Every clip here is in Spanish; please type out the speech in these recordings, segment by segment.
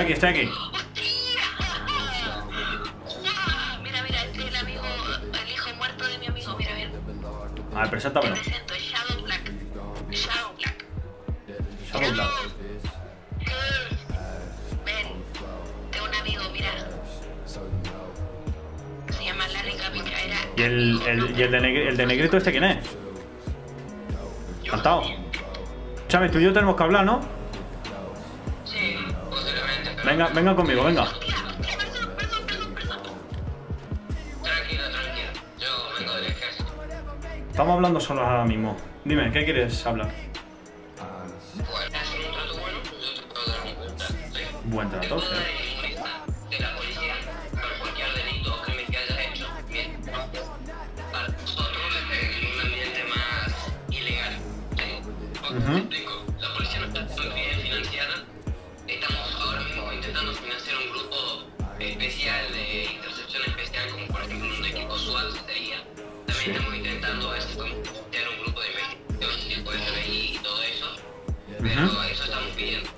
Estoy aquí, estoy aquí. Mira, mira, este es el amigo, el hijo muerto de mi amigo, mira, mira. A ver, Te preséntamelo. presento, Shadow Black. Shadow Black. Shadow Black. Ven, tengo un amigo, mira. Se llama Larry Capicaera. ¿Y el, el, y el, de, negri- el de negrito este quién es? Cantado. Escúchame, tú y yo tenemos que hablar, ¿no? Venga, venga conmigo, venga. Tranquilo, tranquilo. Yo vengo del ejército. Estamos hablando solos ahora mismo. Dime, ¿qué quieres hablar? Bueno, hacer un especial de intercepción especial, como por ejemplo un equipo SWAT sería. También Sí. estamos intentando a financiar un grupo de investigación y todo eso. Pero Ujú. eso estamos pidiendo.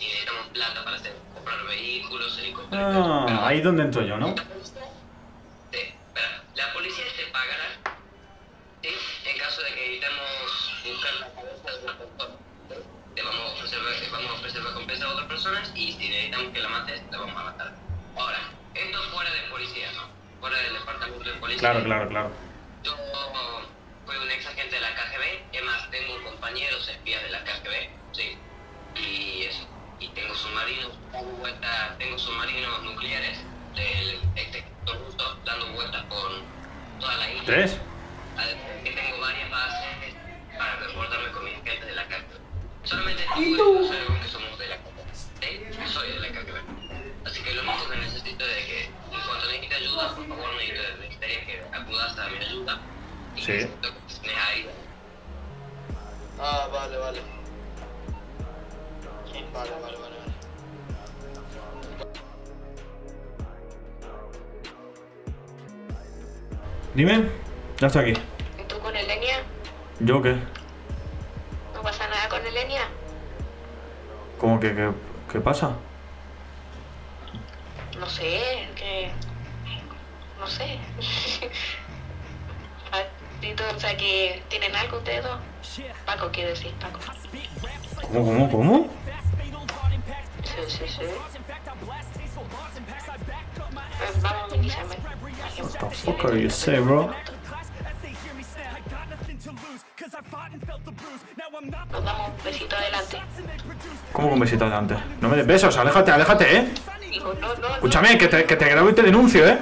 Y necesitamos plata para hacer, comprar vehículos, helicópteros. Ah, Pero- ahí donde entro yo, ¿no? La policía te pagará ¿sí? en caso de que necesitemos buscar la cabeza de una persona. Te vamos a ofrecer, vamos a ofrecer recompensa a otras personas y si necesitamos que la mates, la vamos a matar. Ahora, esto fuera de policía, ¿no? Fuera del departamento de policía. Claro, claro, claro. Yo fui un ex agente de la KGB, es más, tengo compañeros espías de la KGB, sí. Y eso. Y tengo submarinos dando vueltas, tengo submarinos nucleares del ejército ruso dando vueltas por toda la isla. ¿Tres? Además que tengo varias bases para resguardarme con mis agentes de la KGB. Solamente tú que somos de la KGB. soy de la KGB. Así que lo único que necesito es que en cuanto necesite ayuda, por favor necesito- necesitaría que acudas a mi ayuda. Y Sí. necesito que me ayude. Ah, vale, vale. Vale, vale, vale, vale. Dime. Ya estoy aquí. ¿Y tú con Elenia? ¿Yo qué? ¿No pasa nada con Elenia? ¿Cómo que qué, qué pasa? No sé, que... No sé. O sea que tienen algo ustedes dos. Paco quiere decir, Paco. ¿Cómo, cómo, cómo? Sí, sí, sí. Pues vamos, Elizabeth. What the fuck are you say, bro? Nos damos un besito adelante. ¿Cómo con besito adelante? No me des besos, aléjate, aléjate, ¿eh? Digo, no, no, no. Escúchame, que te, que te grabo y te denuncio, ¿eh?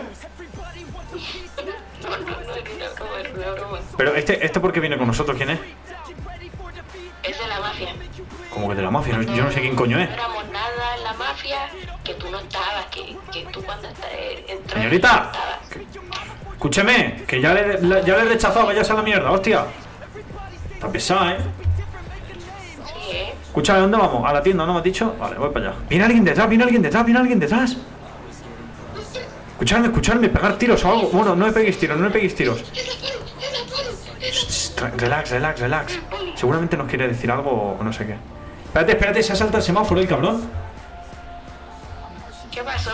No, no, no, es una broma, es una broma. Pero este, este por qué viene con nosotros, ¿quién es? Es de la mafia. Como que de la mafia, no- yo no sé quién coño es. No éramos nada en la mafia, que tú no estabas, que, que tú cuando eh, entraste Señorita. Escúcheme, que ya le, la- ya le he rechazado, vayas a la mierda, hostia. Está pesada, ¿eh? Sí, ¿eh? Escúchame, ¿dónde vamos? ¿A la tienda, no me has dicho? Vale, voy para allá. Viene alguien detrás, viene alguien detrás, viene alguien detrás. Escuchadme, escuchadme, pegar tiros o algo. Bueno, no me peguéis tiros, no me peguéis tiros. Relax, relax, relax. Seguramente nos quiere decir algo o no sé qué. Espérate, espérate, se ha saltado el semáforo el cabrón. ¿Qué pasó?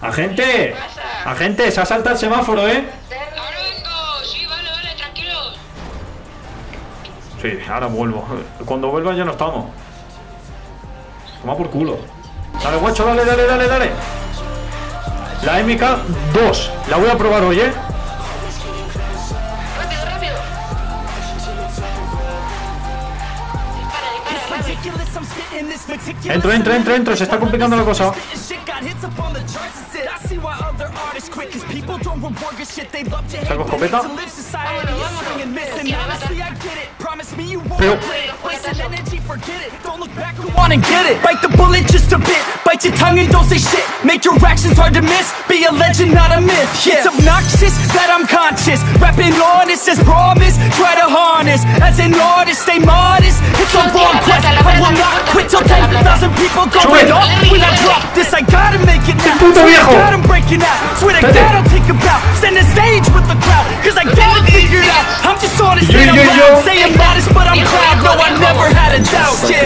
Agente, pasa? Agente, se ha saltado el semáforo, ¿eh? Ahora vengo, sí, vale, vale, tranquilos. Sí, ahora vuelvo. Cuando vuelva ya no estamos. Toma por culo. Dale, guacho, dale, dale, dale, dale. La MK2. La voy a probar hoy, ¿eh? Rápido, rápido. Entro, entro, entro, entro. Se está complicando la cosa. why other artists quit Cause people don't reward your shit. They love to hate To live society and missing. Honestly I get it. Promise me you won't play. Saco back, Pero on and get it. Bite the bullet just a bit. Bite your tongue and don't say shit. Make your actions hard to miss. Be a legend, not a myth. It's obnoxious that I'm conscious. Rapping honest as promise. Try to harness. As an artist, stay modest. It's a wrong quest. I will not quit till 10,000 people going Sube. off. When I drop this, I gotta make it now. puto Swear to viejo. God, I'm breaking out. Swear to Espérate. God, I'll take a bow. Stand the stage with the crowd. Cause I it out. I'm just honest Yo, and I'm yo, yo. loud. Say I'm modest, but I'm proud. No, I never had a doubt. Yeah.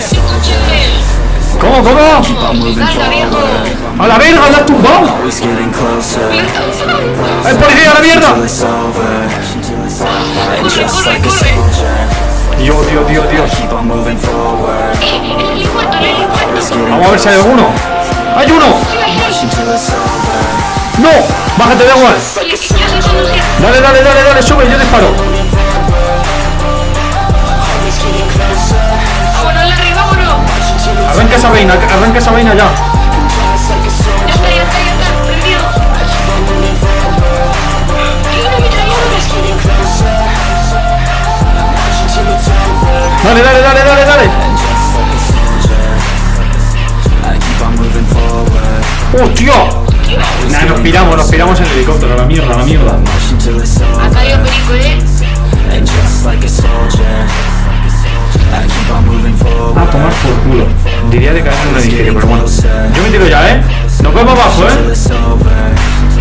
¿Cómo, viejo. ¡A la verga, la has tumbado! ¡Ay, policía, a la mierda! Corre, corre, a corre. Dios, Dios, Dios, Dios. keep on moving forward. Eh, el el getting Vamos a ver si hay alguno. ¡Hay uno! ¡No! ¡Bájate, sé conducir. Dale, dale, dale, dale, sube, yo disparo. Arranca esa vaina, arranca esa vaina ya. Ya está, ya está, ya está. Prendido. Hay una ametralladora. Dale, dale, dale, dale, dale. ¡Hostia! Nos piramos, nos piramos en el helicóptero, a la mierda, a la mierda. Perico, eh. A tomar por culo. Diría de caer en un edificio, pero bueno. Yo me tiro ya, ¿eh? Nos vemos abajo, ¿eh?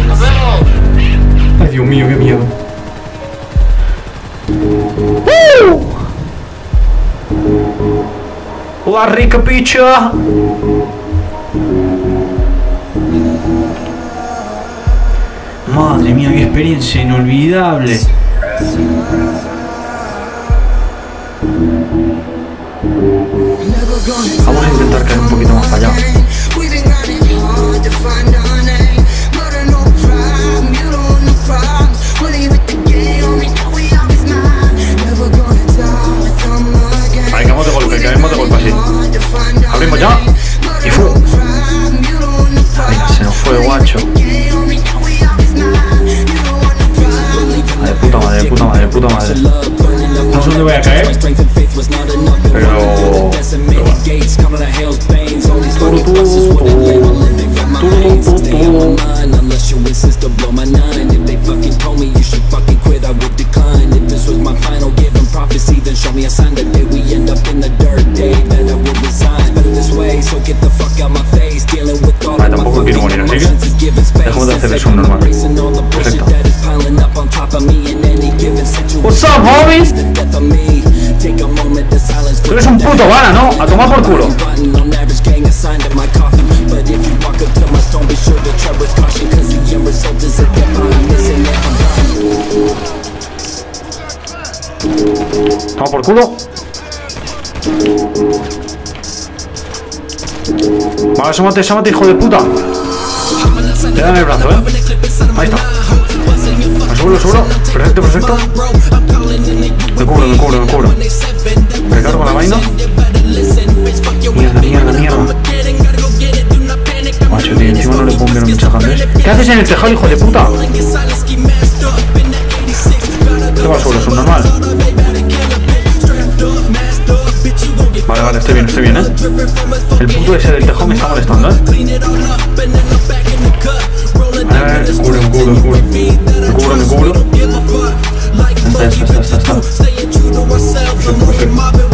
Nos vemos. Ay, Dios mío, qué miedo. ¡La rica picha! Madre mía, qué experiencia inolvidable. Vamos a intentar caer un poquito más allá. We've been grinding hard to find our name. Murder a death by missing if I'm blind Toma por culo. Vale, asómate, asómate, hijo de puta. Te dan el brazo, ¿eh? Ahí está. Me seguro. Perfecto, perfecto. Me cubro, me cubro, me cubro. Recargo la vaina. Mierda, mierda, mierda. Macho, tío, encima no le puedo enviar un mensaje Andrés. ¿Qué haces en el tejado, hijo de puta? ¿Qué va solo? ¿Es un normal? Vale, vale, estoy bien, estoy bien, ¿eh? El puto ese del tejado me está molestando, ¿eh? A ver, me cubro, me cubro, me cubro. Me cubro, me cubro. Está, está, está, está, está. Perfecto.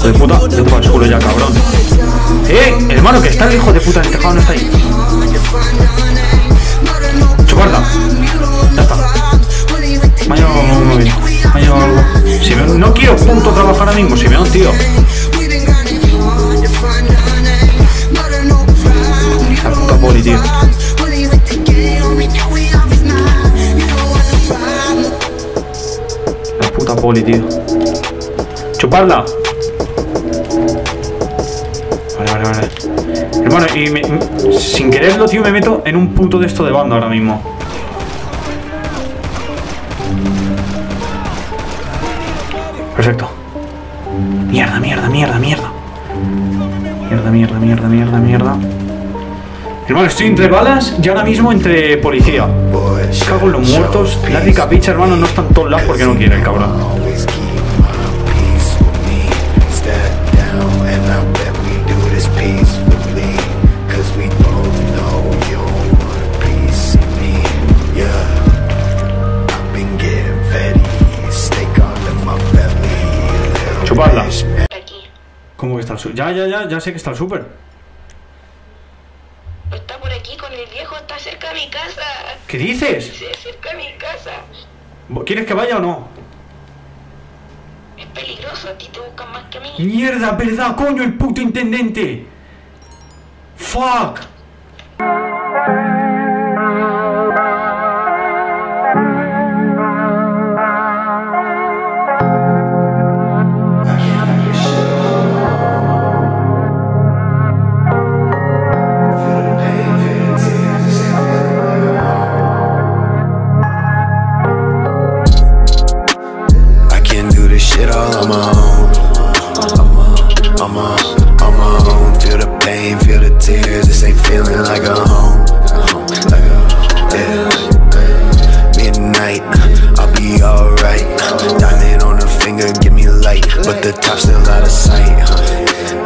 Hijo de puta, el culo ya, cabrón. ¡Eh! Hermano, que está el hijo de puta del tejado, no está ahí. Poli, tío. Chuparla. Vale, vale, vale. Hermano, y me- sin quererlo, tío, me meto en un punto de esto de banda ahora mismo. Perfecto. Mierda, mierda, mierda, mierda. Mierda, mierda, mierda, mierda, mierda. Hermano, estoy entre balas y ahora mismo entre policía. Cago en los muertos. La rica picha, hermano, no está en todos lados porque no quiere el cabrón. always keep my peace with me. Step down, and I bet we do this peacefully. Cause we both know you don't want a piece of me. Yeah, I've been getting vetty, steak all in my belly. Little Chuparla. bitch, Aquí. ¿Cómo que está el súper? Ya, ya, ya, ya sé que está el súper. Está por aquí con el viejo, está cerca de mi casa. ¿Qué dices? Sí, cerca de mi casa. ¿Quieres que vaya o no? Espera, peligroso, a ti te buscan más que a mí. Mierda, verdad, coño, el puto intendente. Fuck. Pain, feel the tears. This ain't feeling like a home. Like a, yeah. Midnight, I'll be alright. Diamond on the finger, give me light. But the top still out of sight.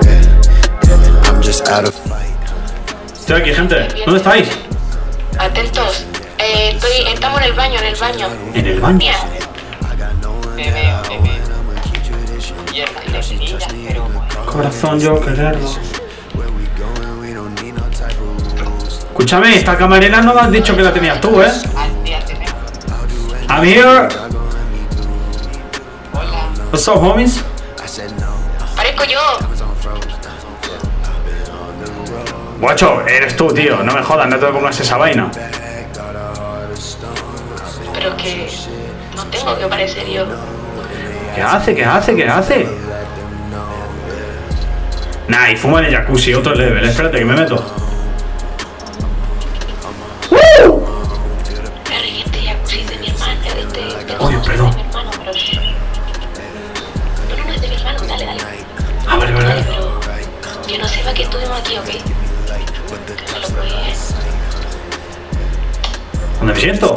Yeah. I'm just out of fight. Estoy aquí, gente. ¿Dónde estáis? Atentos. Eh, estoy, estamos en el baño, en el baño. En el baño. Mira, Me veo, me veo. Y es pero. Corazón, yo quererlo. Escúchame, esta camarera no me has dicho que la tenías tú, ¿eh? I'm here. Hola. What's up, homies? parezco yo. Guacho, eres tú, tío. No me jodas, no te comas esa vaina. Pero que no tengo que parecer yo. ¿Qué hace? ¿Qué hace? ¿Qué hace? Nah, y fuma en el jacuzzi, otro level. Espérate que me meto. Pero. No, no, no es de mi hermano, dale, dale. Ah, vale, vale, vale. pero que no sepa que estuvimos aquí, ¿ok? Que no lo. ¿Dónde me siento?